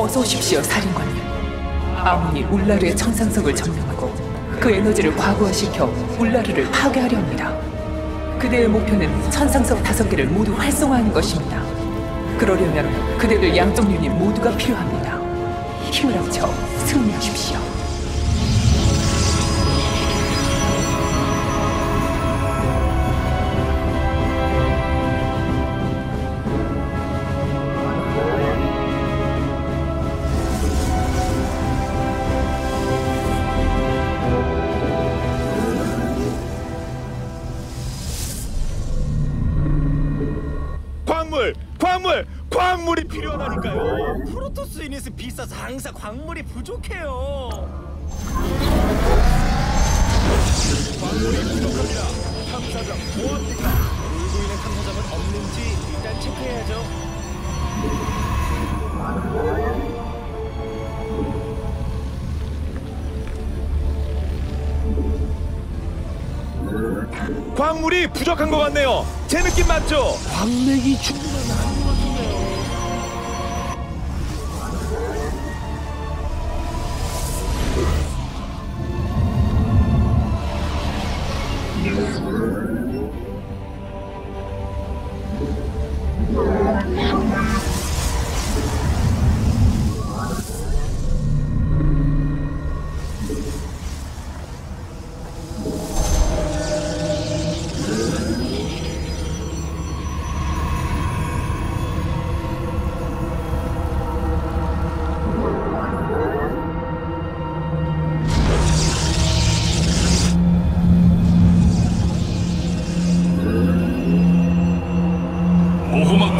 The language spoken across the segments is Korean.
어서 오십시오, 사령관님. 아문이 울라르의 천상석을 점령하고 그 에너지를 과부하시켜 울라르를 파괴하려 합니다. 그대의 목표는 천상석 다섯 개를 모두 활성화하는 것입니다. 그러려면 그대들 양쪽 유닛 모두가 필요합니다. 힘을 합쳐 승리하십시오. 광물이 필요하다니까요. 프로토스 유닛은 비싸서 항상 광물이 부족해요. 광물이 부족합니다. 탐사장 뭐합니까? 울고 있는 탐사정은 없는지 일단 체크해야죠. 광물이 부족한 것 같네요. 제 느낌 맞죠? 광맥이 충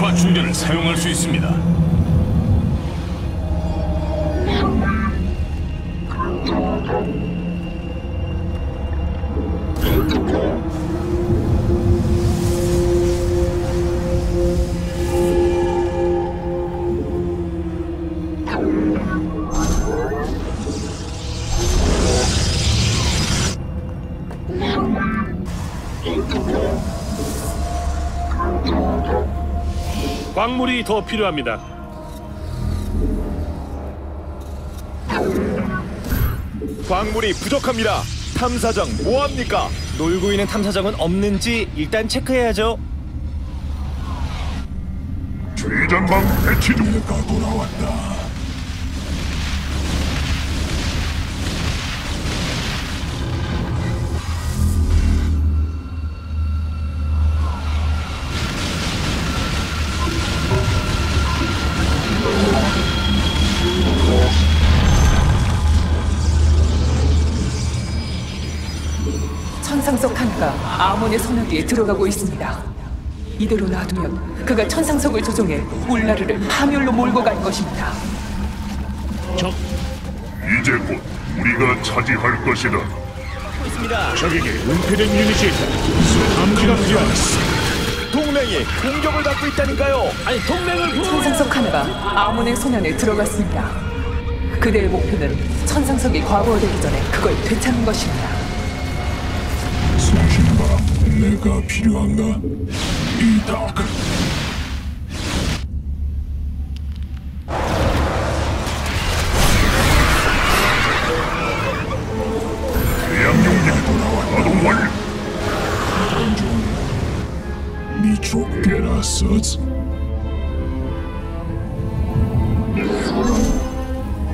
보호막과 충전을 사용할 수 있습니다. 광물이 더 필요합니다. 광물이 부족합니다. 탐사장 뭐합니까? 놀고 있는 탐사정은 없는지 일단 체크해야죠. 최전방 배치 중대가 돌아왔다. 아몬의 손아귀에 들어가고 있습니다. 이대로 놔두면 그가 천상석을 조종해 울라르를 파멸로 몰고 갈 것입니다. 이제 곧 우리가 차지할 것이다. 있습니다. 적에게 은폐된 유닛이 있다. 감지가 필요하다. 동맹이 공격을 받고 있다니까요. 아니 동맹을 부 천상석 하나가 아몬의 손 안에 들어갔습니다. 그대의 목표는 천상석이 과부하되기 전에 그걸 되찾는 것입니다. 내가 필요한가? 완료. 미촉게라 서즈.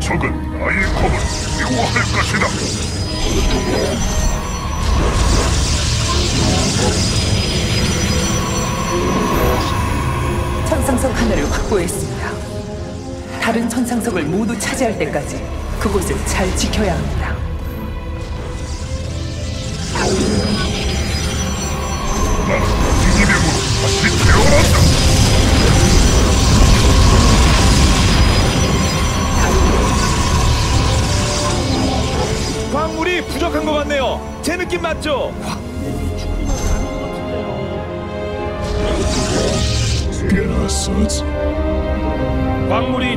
적은 나의 검을 미워할 것이다. 천상석 하나를 확보했습니다. 다른 천상석을 모두 차지할 때까지 그곳을 잘 지켜야 합니다.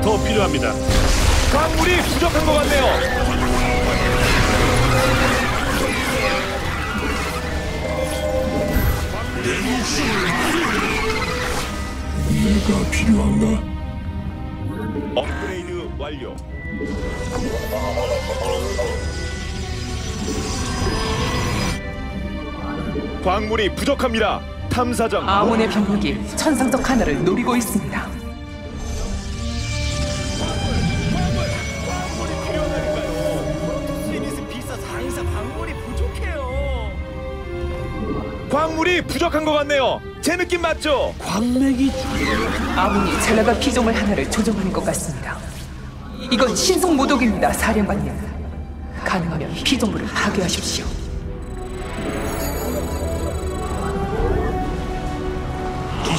더 필요합니다. 광물이 부족한 것 같네요. 내가 필요한가? 업그레이드 완. 완료. 광물이 부족합니다. 탐사정 아몬의 병력이 천상석 하나를 노리고 있습니다. 광물이 부족한 것 같네요. 제 느낌 맞죠? 광맥이 아몬이 젤라가 피조물 하나를 조종하는 것 같습니다. 이건 신속 모독입니다, 사령관님. 가능하면 피조물을 파괴하십시오. 도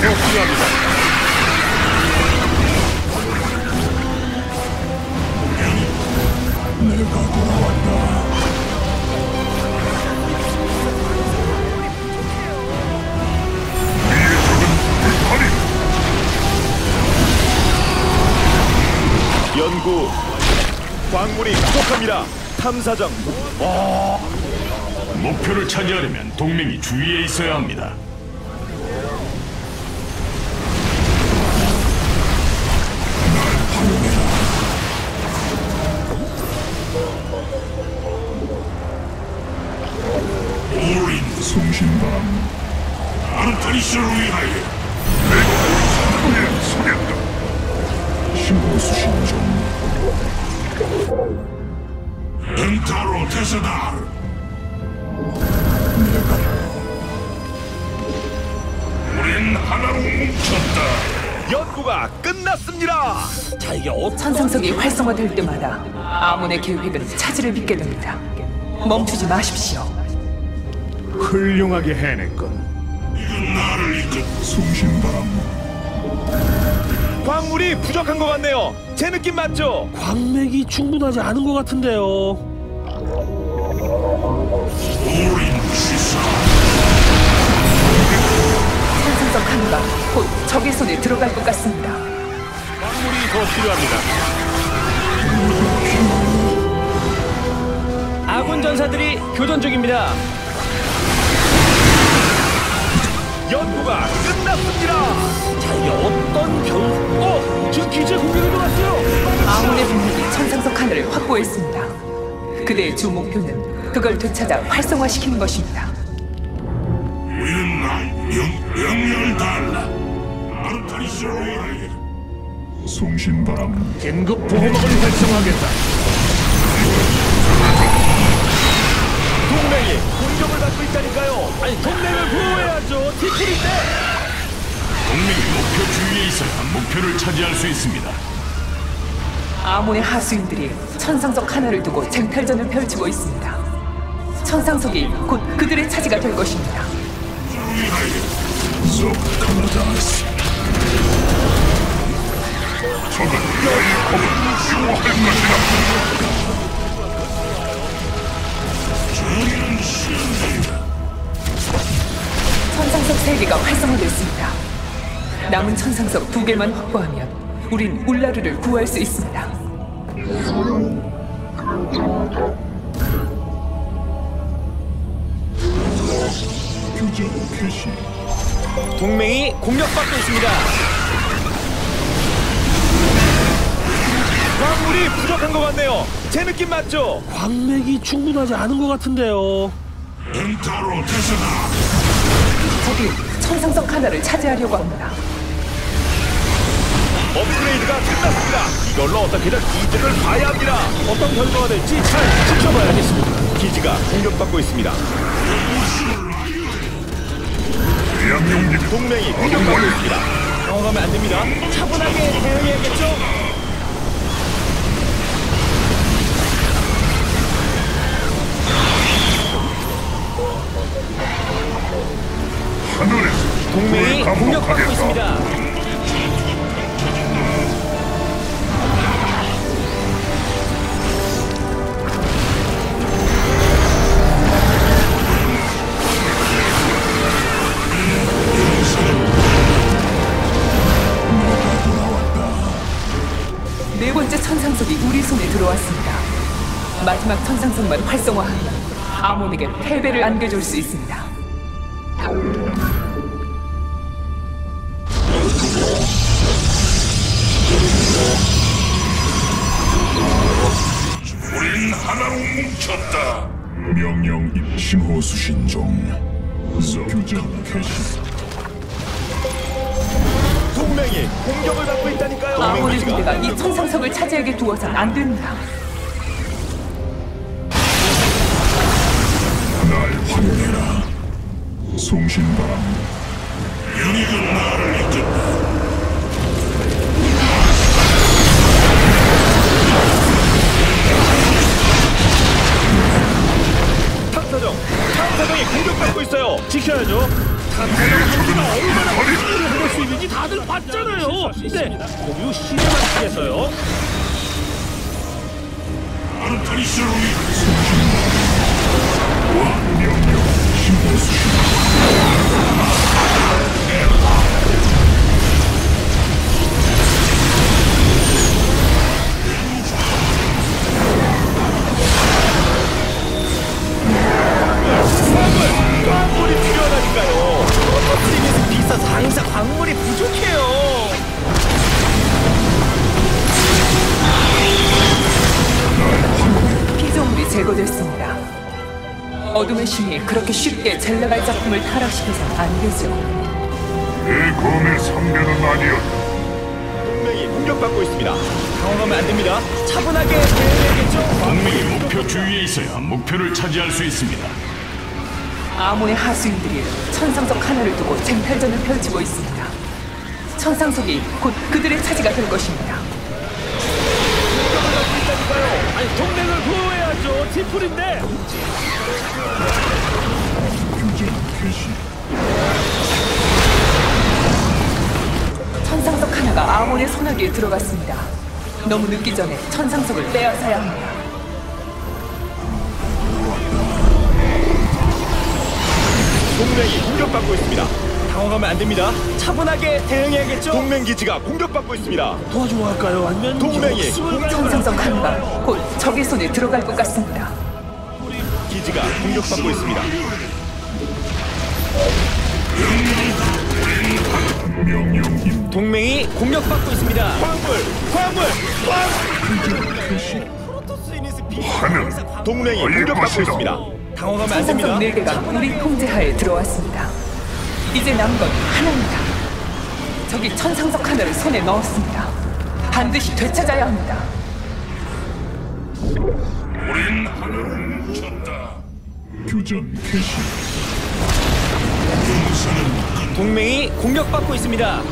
더 필요합니다. 내가 돌아왔다 연구 광물이 부족합니다. 탐사정 목표를 차지하려면 동맹이 주위에 있어야 합니다. 하나로 뭉쳤다. 연구가 끝났습니다. 자 이게 어 천상석이 활성화될 때마다 아몬의 계획은 차질을 빚게 됩니다. 멈추지 마십시오. 훌륭하게 해냈군. 이건 나를 이끌 숨쉰바람. 광물이 부족한 것 같네요. 제 느낌 맞죠? 광맥이 충분하지 않은 것 같은데요. 오린 곧 적의 손에 들어갈 것 같습니다. 광물이 더 필요합니다. 아군 전사들이 교전 중입니다. 연구가 끝났습니다. 자 이게 어떤 병? 어 지금 기지에 공격이 들어왔어요. 아몬의 병력이 천상석 하나를 확보했습니다. 그대의 주 목표는 그걸 되찾아 활성화시키는 것입니다. 송신바람. 긴급 보호막을 활성화하겠다. 동맹이 공격을 받고 있다니까요. 아니 동맹을 보호해야죠. 티끌인데. 동맹이 목표 주위에 있어야 목표를 차지할 수 있습니다. 아몬의 하수인들이 천상석 하나를 두고 쟁탈전을 펼치고 있습니다. 천상석이 곧 그들의 차지가 될 것입니다. 적은 나의 검을 수호할 것이다. 신이다. 천상석 세 개가 활성화됐습니다. 남은 천상석 두 개만 확보하면 우린 울라르를 구할 수 있습니다. 개시. 동맹이 공격받고 있습니다. 광물이 부족한 것 같네요. 제 느낌 맞죠? 광맥이 충분하지 않은 것 같은데요. 엔타로 테스다. 적이 천상석 하나를 차지하려고 합니다. 업그레이드가 끝났습니다. 이걸로 어떻게든 이득을 봐야 합니다. 어떤 결과가 될지 잘 지켜봐야겠습니다. 기지가 공격받고 있습니다. 동맹이 공격받고 있습니다. 당황하면 안 됩니다. 차분하게 대응해야겠죠. 공격받고 있습니다. 네 번째 천상석이 우리 손에 들어왔습니다. 마지막 천상석만 활성화하면 아몬에게 패배를 안겨줄 수 있습니다. 뭉쳤다. 명령 심호 수신종 교전 개시 동맹이 공격을 받고 있다니까요. 동맹 군대가 이 천상석을 차지하게 두어선 안 됩니다. 날 활용해라 송신바람 유닛은 나를 이끈다. 공격받고 있어요. 지켜야죠. 얼마나 많은 수 있는지 다들 봤잖아요. 네, 공유 시내만 통해서요. 안타리스를 위해 명령 심호 수신 항상 광물이 부족해요. 피조물이 제거됐습니다. 어둠의 신이 그렇게 쉽게 젤라갈 작품을 타락시켜선 안 되죠. 내 검의 상대는 아니었다 동맹이 공격받고 있습니다. 당황하면 안 됩니다. 차분하게 대응해야겠죠. 동맹이 목표 주위에 있어야 목표를 차지할 수 있습니다. 아몬의 하수인들이 천상석 하나를 두고 쟁탈전을 펼치고 있습니다. 천상석이 곧 그들의 차지가 될 것입니다. 아니 동맹을 보호해야죠. 팀플인데. 교전 개시 천상석 하나가 아몬의 소나기에 들어갔습니다. 너무 늦기 전에 천상석을 빼앗아야 합니다. 동맹이 공격받고 있습니다. 당황하면 안 됩니다. 차분하게 대응해야겠죠. 동맹 기지가 공격받고 있습니다. 도와주고 할까요? 아니면 동맹이 천상석 하나가 곧 적의 손에 들어갈 것 같습니다. 기지가 공격받고 있습니다. 동맹이 공격받고 있습니다. 광물, 광물, 광. 하늘 동맹이 공격받고 있습니다. 당황하면 안 됩니다. 천상석 네 개가 우리 통제하에 들어왔습니다. 이제 남은 건 하나입니다. 적이 천상석 하나를 손에 넣었습니다. 반드시 되찾아야 합니다. 우린 하나로 뭉쳤다. 교전 개시 동맹이 공격받고 있습니다.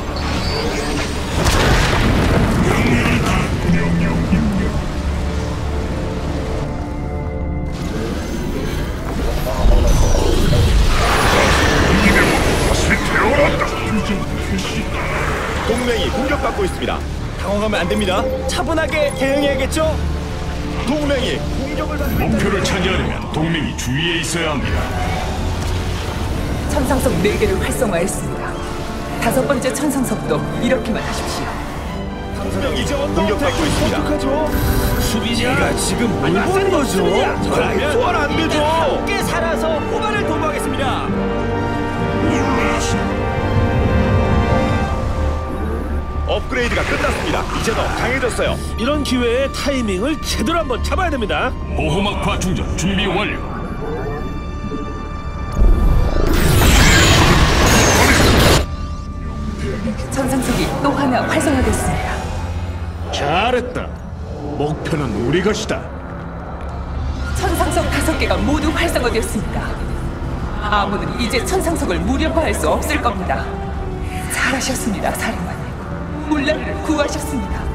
명령 받고 있습니다. 당황하면 안 됩니다. 차분하게 대응해야겠죠. 동맹이 공격을 받고 목표를 차지하려면 동맹이 주위에 있어야 합니다. 천상석 네개를 활성화했습니다. 다섯 번째 천상석도 이렇게만 하십시오. 동맹이 공격받고 있습니다. 수비자 지금 뭘 보는 거죠? 저라면 업그레이드가 끝났습니다. 이제 더 강해졌어요. 이런 기회에 타이밍을 제대로 한번 잡아야 됩니다. 보호막 과충전 준비 완료. 천상석이 또 하나 활성화됐습니다. 잘했다 목표는 우리 것이다 천상석 다섯 개가 모두 활성화되었습니다. 아무는 이제 천상석을 무력화할 수 없을 겁니다. 잘하셨습니다, 사령관 님. 물라를 구하셨습니다.